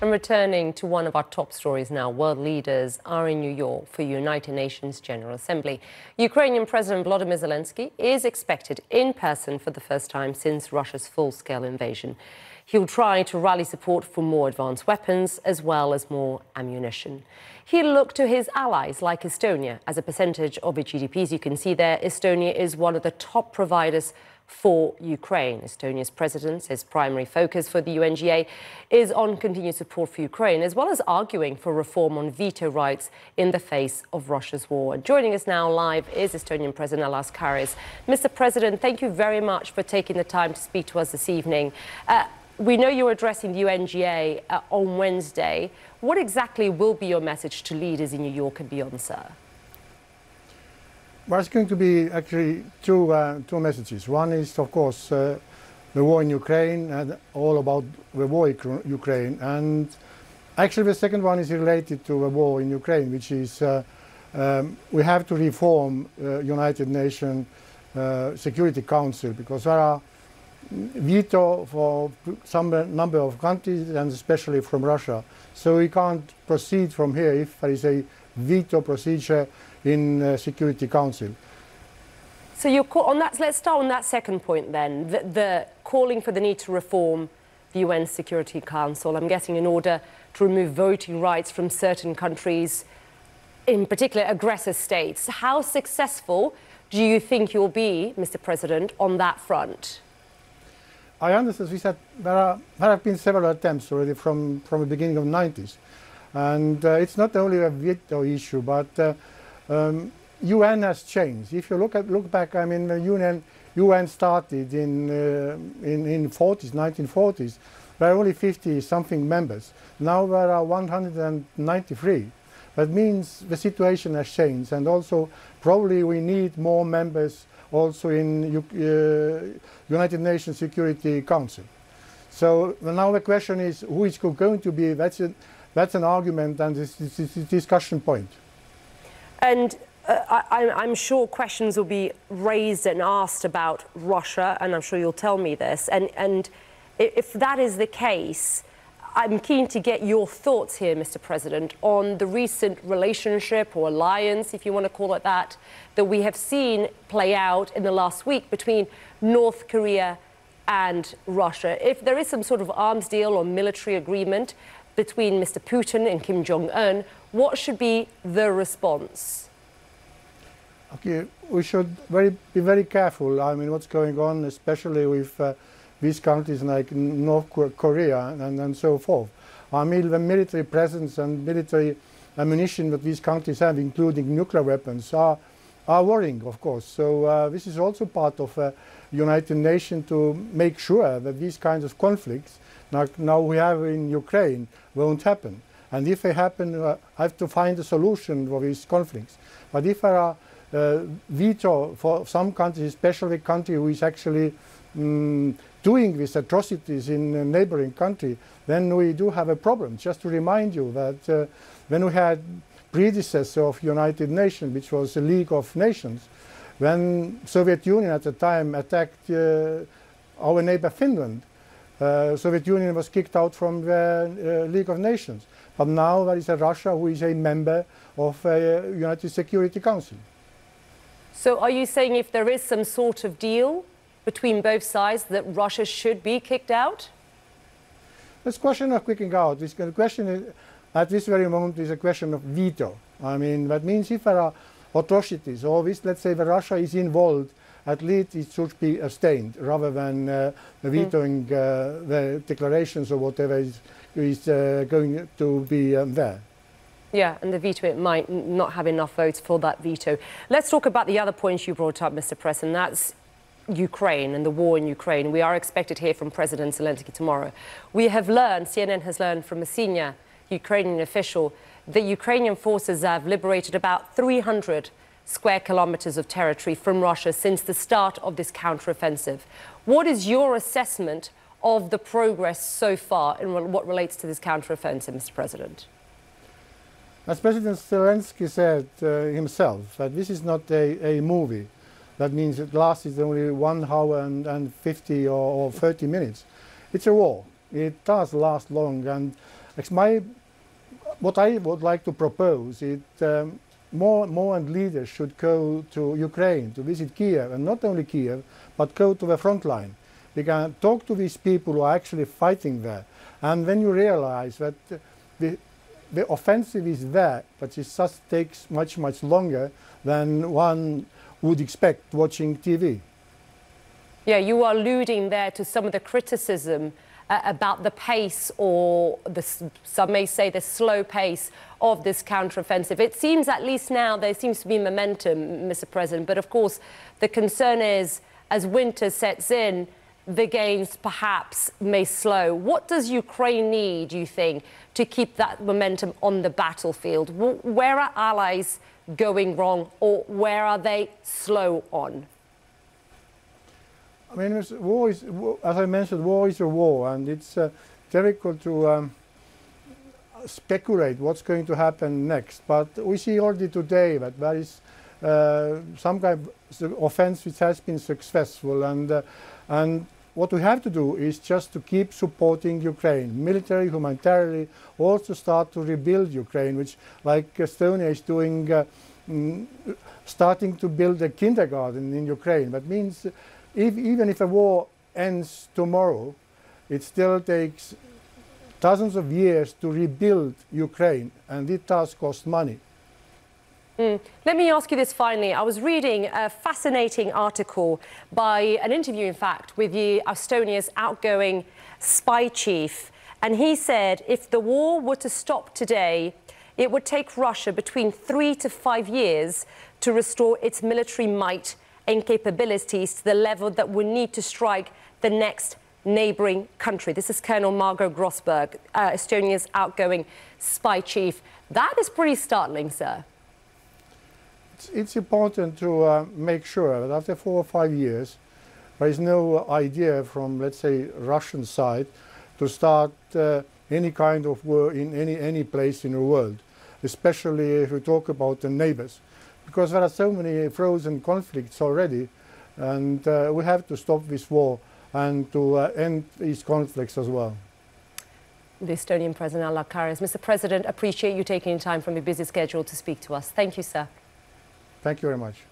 And returning to one of our top stories now, world leaders are in New York for United Nations General Assembly. Ukrainian President Volodymyr Zelensky is expected in person for the first time since Russia's full-scale invasion. He'll try to rally support for more advanced weapons as well as more ammunition. He'll look to his allies like Estonia. As a percentage of its GDP, as you can see there, Estonia is one of the top providers for Ukraine. Estonia's president says primary focus for the UNGA is on continued support for Ukraine, as well as arguing for reform on veto rights in the face of Russia's war. And joining us now live is Estonian President Alar Karis. Mr. President, thank you very much for taking the time to speak to us this evening. Uh, we know you're addressing the UNGA uh, on Wednesday. What exactly will be your message to leaders in New York and beyond, sir? It's going to be actually two, uh, two messages. One is, of course, uh, the war in Ukraine and all about the war in Ukraine. And actually, the second one is related to the war in Ukraine, which is uh, um, we have to reform uh, United Nations uh, Security Council because there are veto for some number of countries and especially from Russia. So we can't proceed from here if there is a veto procedure in uh, Security Council. So you're on that. Let's start on that second point then. The, the, calling for the need to reform the UN Security Council. I'm guessing in order to remove voting rights from certain countries, in particular aggressor states. How successful do you think you'll be, Mr. President, on that front? I understand, we said, there, are, there have been several attempts already from, from the beginning of the 90s. And uh, it's not only a veto issue, but uh, um, UN has changed. If you look at look back, I mean, the UN UN started in uh, in in 40s, 1940s. There were only 50 something members. Now there are 193. That means the situation has changed, and also probably we need more members also in uh, United Nations Security Council. So now the question is, who is going to be? That's a, that's an argument and this is a discussion point. And uh, I, am sure questions will be raised and asked about Russia, and I'm sure you'll tell me this. And, and if that is the case, I'm keen to get your thoughts here, Mr. President, on the recent relationship or alliance, if you want to call it that, that we have seen play out in the last week between North Korea and Russia. If there is some sort of arms deal or military agreement between Mr. Putin and Kim Jong un, what should be the response? Okay, we should very, be very careful. I mean, what's going on, especially with uh, these countries like North Korea and, and so forth. I mean, the military presence and military ammunition that these countries have, including nuclear weapons, are, are worrying, of course. So uh, this is also part of uh, United Nations to make sure that these kinds of conflicts, like now we have in Ukraine, won't happen. And if they happen, uh, I have to find a solution for these conflicts. But if there are uh, veto for some countries, especially country who is actually um, doing these atrocities in a neighboring country, then we do have a problem. Just to remind you that uh, when we had predecessor of United Nations, which was the League of Nations, when Soviet Union at the time attacked uh, our neighbor Finland, uh, Soviet Union was kicked out from the uh, League of Nations. But now there is a Russia who is a member of a United Security Council. So are you saying if there is some sort of deal between both sides that Russia should be kicked out? This question of kicking out, this question is, at this very moment is a question of veto. I mean, that means if there are atrocities or this, let's say that Russia is involved at least it should be abstained rather than uh, hmm. vetoing uh, the declarations or whatever is, is uh, going to be um, there. Yeah, and the veto it might not have enough votes for that veto. Let's talk about the other points you brought up, Mr. Press, and that's Ukraine and the war in Ukraine. We are expected here from President Zelensky tomorrow. We have learned, CNN has learned from a senior Ukrainian official, that Ukrainian forces have liberated about 300 square kilometers of territory from Russia since the start of this counteroffensive. What is your assessment of the progress so far in what relates to this counteroffensive, Mr. President? As President Zelensky said uh, himself, that this is not a, a, movie. That means it lasts only one hour and, and 50 or, or 30 minutes. It's a war. It does last long and my, what I would like to propose is um, more, more and leaders should go to Ukraine to visit Kiev, and not only Kiev, but go to the front line. We can talk to these people who are actually fighting there. And when you realize that the, the offensive is there, but it just takes much, much longer than one would expect watching TV. Yeah, you are alluding there to some of the criticism uh, about the pace or the, some may say the slow pace of this counteroffensive. It seems at least now there seems to be momentum, Mr. President, but of course the concern is as winter sets in, the gains perhaps may slow. What does Ukraine need, you think, to keep that momentum on the battlefield? Where are allies going wrong or where are they slow on? I mean, war is, as I mentioned, war is a war and it's uh, difficult to um, speculate what's going to happen next. But we see already today that there is uh, some kind of offense which has been successful and, uh, and what we have to do is just to keep supporting Ukraine, military, humanitarily, also start to rebuild Ukraine, which like Estonia is doing, uh, mm, starting to build a kindergarten in Ukraine. That means if, even if a war ends tomorrow, it still takes thousands of years to rebuild Ukraine, and it does cost money. Mm. Let me ask you this finally. I was reading a fascinating article by an interview, in fact, with the Estonia's outgoing spy chief. And he said if the war were to stop today, it would take Russia between three to five years to restore its military might and capabilities to the level that we need to strike the next neighbouring country. This is Colonel Margo Grosberg, uh, Estonia's outgoing spy chief. That is pretty startling, sir it's, it's important to uh, make sure that after four or five years, there is no idea from, let's say, Russian side to start uh, any kind of war in any, any place in the world, especially if we talk about the neighbors, because there are so many frozen conflicts already, and uh, we have to stop this war and to uh, end these conflicts as well. The Estonian President Karis. Mr. President, appreciate you taking time from your busy schedule to speak to us. Thank you, sir. Thank you very much.